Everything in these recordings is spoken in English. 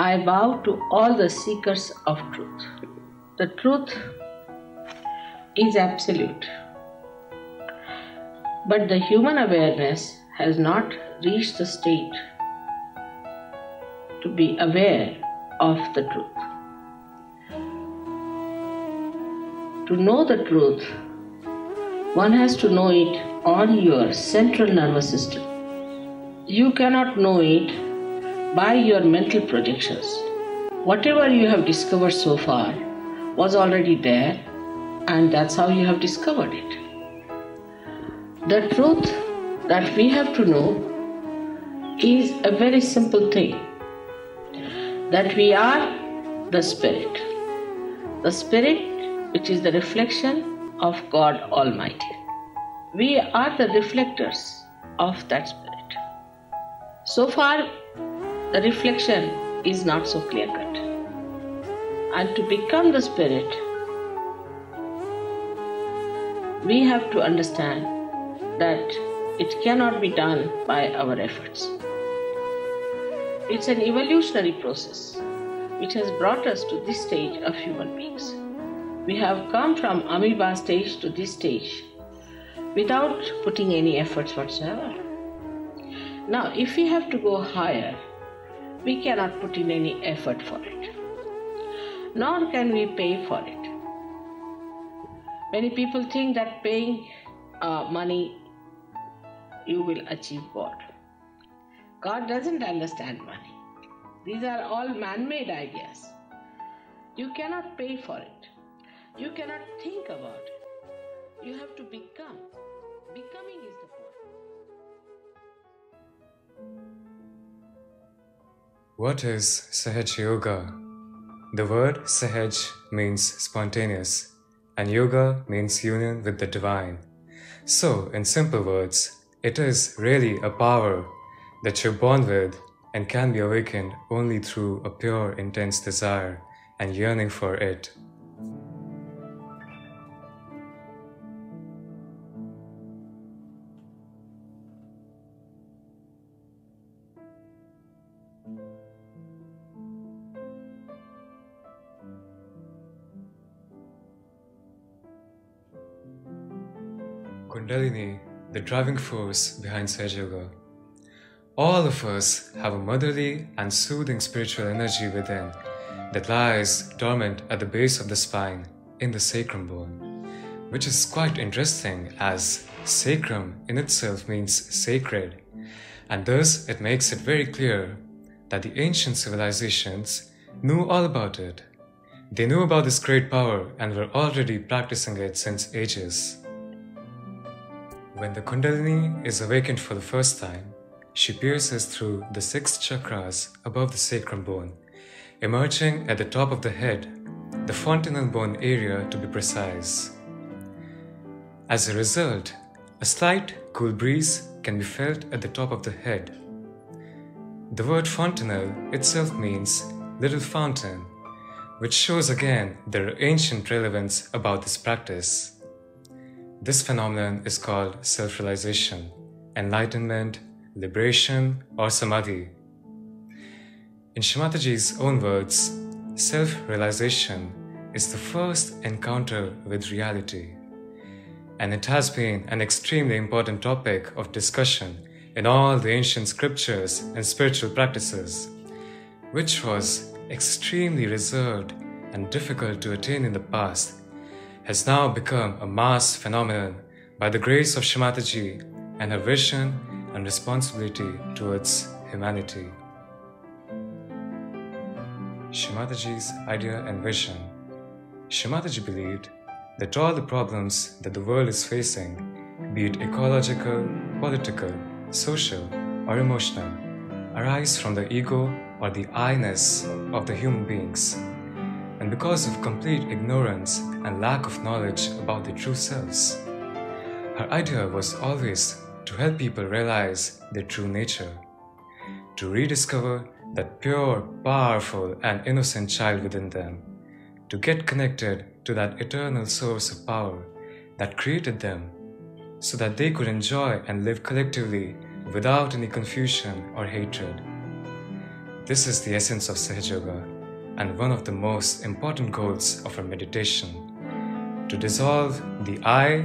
I bow to all the seekers of truth. The truth is absolute. But the human awareness has not reached the state to be aware of the truth. To know the truth, one has to know it on your central nervous system. You cannot know it by your mental projections. Whatever you have discovered so far was already there, and that's how you have discovered it. The truth that we have to know is a very simple thing that we are the Spirit. The Spirit, which is the reflection of God Almighty. We are the reflectors of that Spirit. So far, the reflection is not so clear cut. And to become the Spirit, we have to understand that it cannot be done by our efforts. It's an evolutionary process which has brought us to this stage of human beings. We have come from amoeba stage to this stage without putting any efforts whatsoever. Now, if we have to go higher, we cannot put in any effort for it, nor can we pay for it. Many people think that paying uh, money you will achieve God. God doesn't understand money. These are all man made ideas. You cannot pay for it. You cannot think about it. You have to become. Becoming is the point. What is Sahaj Yoga? The word Sahaj means spontaneous, and Yoga means union with the divine. So, in simple words, it is really a power that you're born with and can be awakened only through a pure, intense desire and yearning for it. Driving force behind Sahaj Yoga. All of us have a motherly and soothing spiritual energy within that lies dormant at the base of the spine in the sacrum bone, which is quite interesting as sacrum in itself means sacred, and thus it makes it very clear that the ancient civilizations knew all about it. They knew about this great power and were already practicing it since ages. When the Kundalini is awakened for the first time, she pierces through the six chakras above the sacrum bone, emerging at the top of the head, the fontanel bone area to be precise. As a result, a slight cool breeze can be felt at the top of the head. The word fontanel itself means little fountain, which shows again their ancient relevance about this practice. This phenomenon is called self realization, enlightenment, liberation, or samadhi. In Shri Mataji's own words, self realization is the first encounter with reality, and it has been an extremely important topic of discussion in all the ancient scriptures and spiritual practices, which was extremely reserved and difficult to attain in the past has now become a mass phenomenon by the grace of Shri Mataji and her vision and responsibility towards humanity. Shri Mataji's idea and vision. Shri Mataji believed that all the problems that the world is facing, be it ecological, political, social, or emotional, arise from the ego or the I-ness of the human beings and because of complete ignorance and lack of knowledge about their true selves. Her idea was always to help people realize their true nature, to rediscover that pure, powerful, and innocent child within them, to get connected to that eternal source of power that created them, so that they could enjoy and live collectively without any confusion or hatred. This is the essence of Sahaja Yoga and one of the most important goals of our meditation to dissolve the I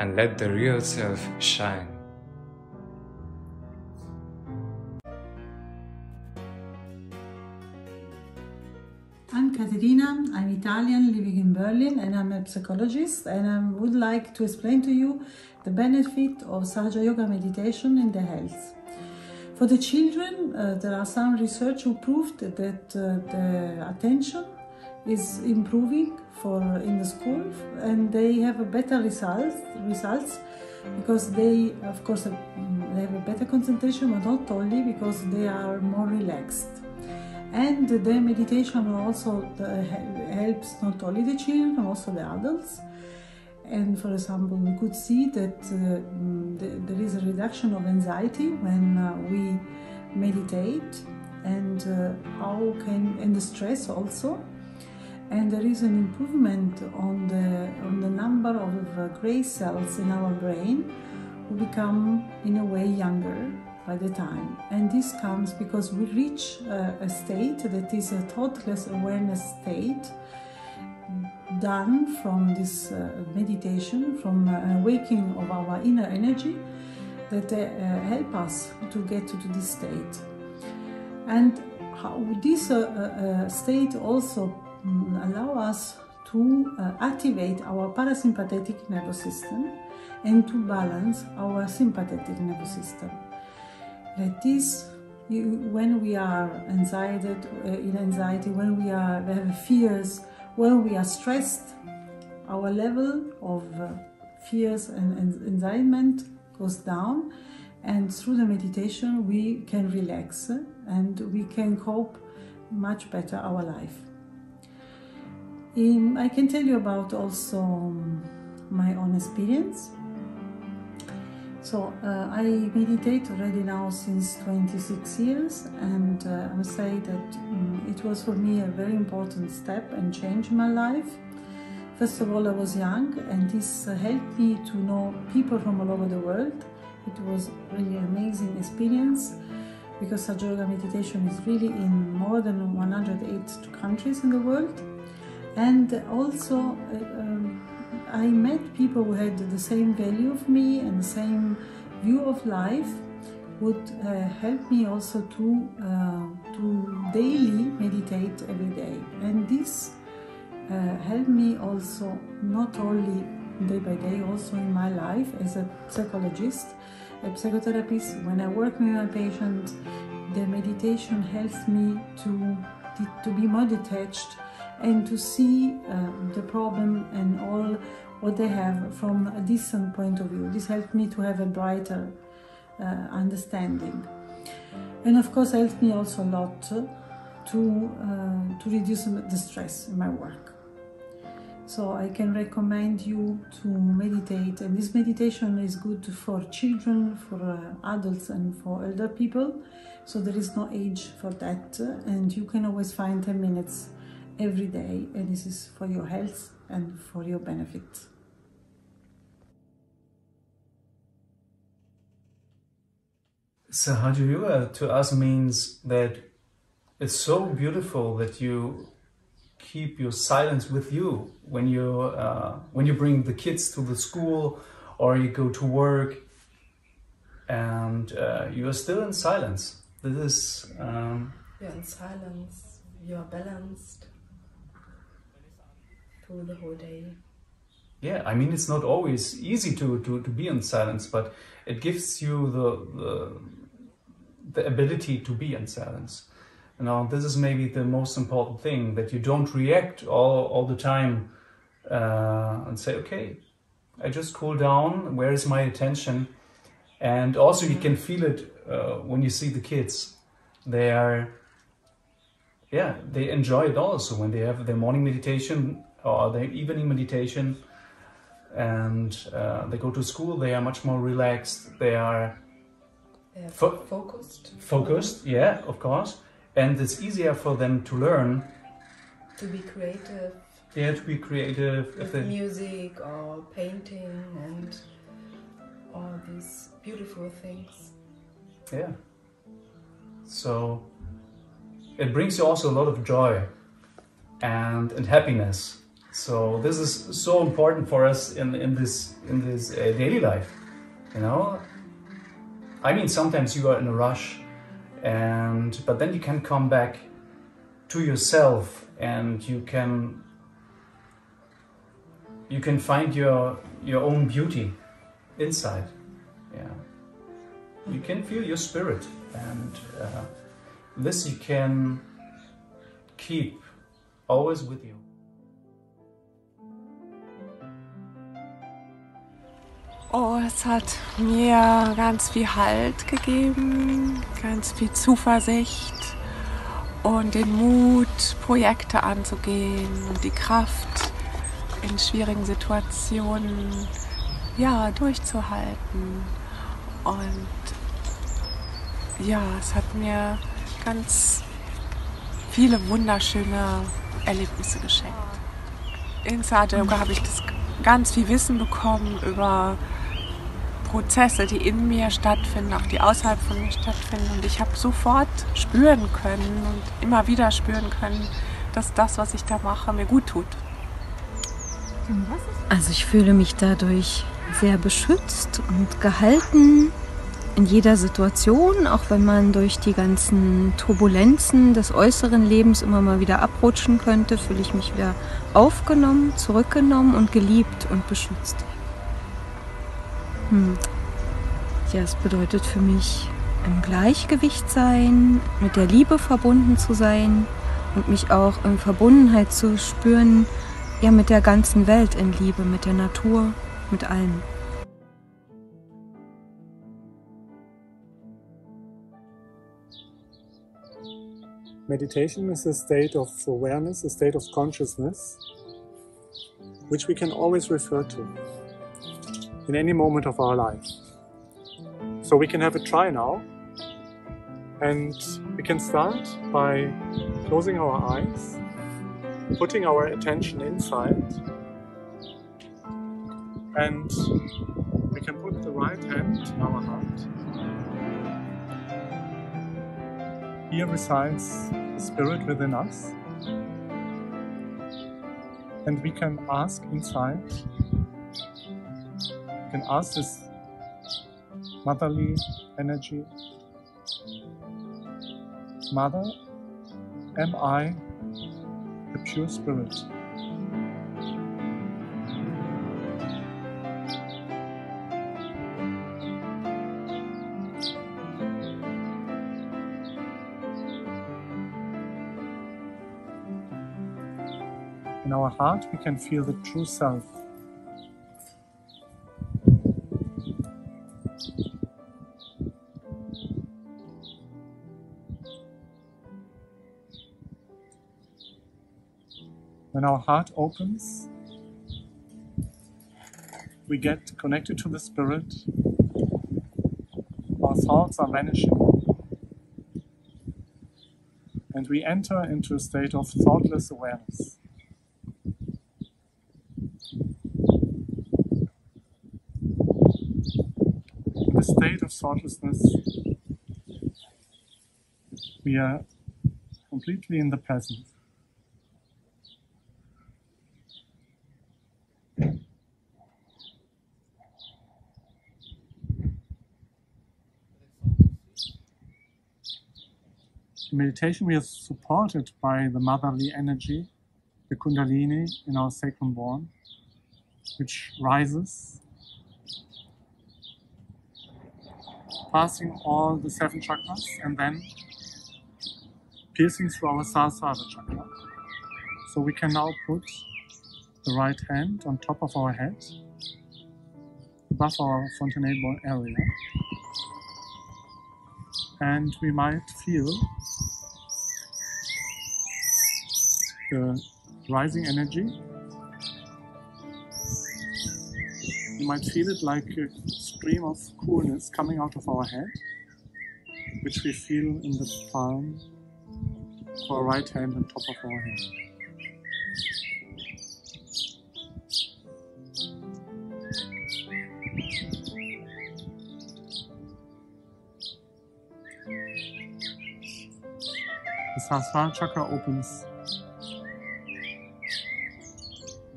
and let the real self shine. I'm Caterina, I'm Italian living in Berlin and I'm a psychologist and I would like to explain to you the benefit of Sahaja Yoga meditation in the health. For the children, uh, there are some research who proved that uh, the attention is improving for in the school and they have a better results results because they of course they have a better concentration but not only because they are more relaxed and the meditation also helps not only the children, also the adults. And for example, we could see that uh, the, there is a reduction of anxiety when uh, we meditate, and uh, how can and the stress also. And there is an improvement on the on the number of uh, gray cells in our brain, who become in a way younger by the time. And this comes because we reach uh, a state that is a thoughtless awareness state done from this uh, meditation, from uh, awakening of our inner energy that uh, help us to get to this state. And how this uh, uh, state also um, allow us to activate our parasympathetic nervous system and to balance our sympathetic nervous system. This, you, when we are anxiety, uh, in anxiety, when we are we have fears, when we are stressed, our level of uh, fears and, and anxiety goes down, and through the meditation we can relax and we can cope much better our life. Um, I can tell you about also um, my own experience. So uh, I meditate already now since 26 years and uh, I must say that um, it was for me a very important step and change in my life. First of all, I was young and this helped me to know people from all over the world. It was really amazing experience because Sahaja Yoga meditation is really in more than 108 countries in the world. And also, uh, um, I met people who had the same value of me and the same view of life would uh, help me also to uh, to daily meditate every day. And this uh, helped me also not only day by day also in my life as a psychologist a psychotherapist. When i work with my patients the meditation helps me to to be more detached and to see uh, the problem and all what they have from a distant point of view. This helped me to have a brighter uh, understanding. And of course helped me also a lot to, uh, to reduce the stress in my work. So I can recommend you to meditate and this meditation is good for children, for uh, adults and for elder people. So there is no age for that and you can always find 10 minutes every day and this is for your health and for your benefit. Sahaja Yoga to us means that it's so beautiful that you keep your silence with you when you uh, when you bring the kids to the school or you go to work and uh, you are still in silence. This is um, you're in silence. You are balanced through the whole day. Yeah, I mean it's not always easy to to, to be in silence, but it gives you the, the the ability to be in silence. Now, this is maybe the most important thing that you don't react all all the time uh, and say, okay, I just cool down. Where is my attention? And also, you can feel it uh, when you see the kids. They are, yeah, they enjoy it also when they have their morning meditation or their evening meditation. And uh, they go to school they are much more relaxed they are Fo focused? focused yeah of course. And it's easier for them to learn to be creative? Yeah to be creative with they... music or painting and all these beautiful things. Yeah. So it brings you also a lot of joy and, and happiness. So this is so important for us in, in this in this uh, daily life. You know, I mean, sometimes you are in a rush, and but then you can come back to yourself, and you can you can find your your own beauty inside. Yeah, you can feel your spirit, and uh, this you can keep always with you. Oh, es hat mir ganz viel Halt gegeben, ganz viel Zuversicht und den Mut, Projekte anzugehen und die Kraft in schwierigen Situationen ja, durchzuhalten. Und ja, es hat mir ganz viele wunderschöne Erlebnisse geschenkt. In Saja Yoga habe ich das ganz viel Wissen bekommen über Prozesse, die in mir stattfinden, auch die außerhalb von mir stattfinden. Und ich habe sofort spüren können und immer wieder spüren können, dass das, was ich da mache, mir gut tut. Also ich fühle mich dadurch sehr beschützt und gehalten in jeder Situation, auch wenn man durch die ganzen Turbulenzen des äußeren Lebens immer mal wieder abrutschen könnte, fühle ich mich wieder aufgenommen, zurückgenommen und geliebt und beschützt. Hm. Ja, es bedeutet für mich im Gleichgewicht sein, mit der Liebe verbunden zu sein und mich auch in Verbundenheit zu spüren, ja, mit der ganzen Welt in Liebe, mit der Natur, mit allem. Meditation is a state of awareness, a state of consciousness, which we can always refer to in any moment of our life. So we can have a try now. And we can start by closing our eyes, putting our attention inside, and we can put the right hand in our heart. Here resides the spirit within us. And we can ask inside can ask this motherly energy Mother, am I the pure spirit? In our heart, we can feel the true self our heart opens, we get connected to the Spirit. Our thoughts are vanishing. And we enter into a state of thoughtless awareness. In the state of thoughtlessness, we are completely in the present. In meditation, we are supported by the motherly energy, the Kundalini in our sacrum bone, which rises, passing all the seven chakras and then piercing through our Sahasrara chakra. So we can now put the right hand on top of our head, above our fontanelle area, and we might feel the rising energy. You might feel it like a stream of coolness coming out of our head, which we feel in the palm of our right hand on top of our head. The Sahasrara chakra opens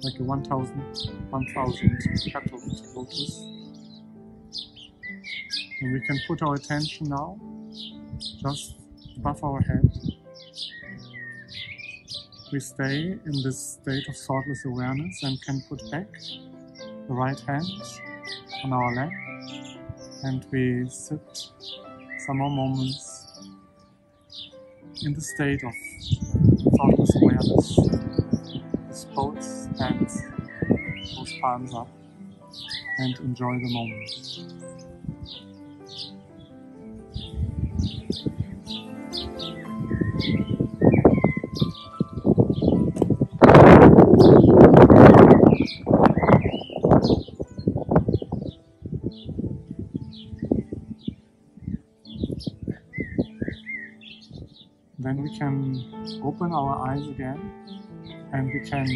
like a 1000, 1000 petaled lotus. And we can put our attention now just above our head. We stay in this state of thoughtless awareness and can put back the right hand on our lap and we sit some more moments in the state of thoughtless awareness with both hands, both palms up and enjoy the moment. We can open our eyes again and we can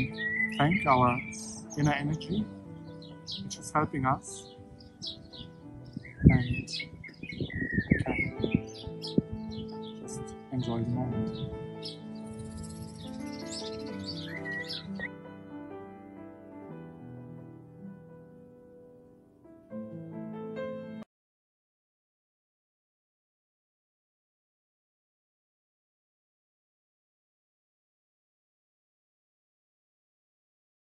thank our inner energy which is helping us and we can just enjoy the moment.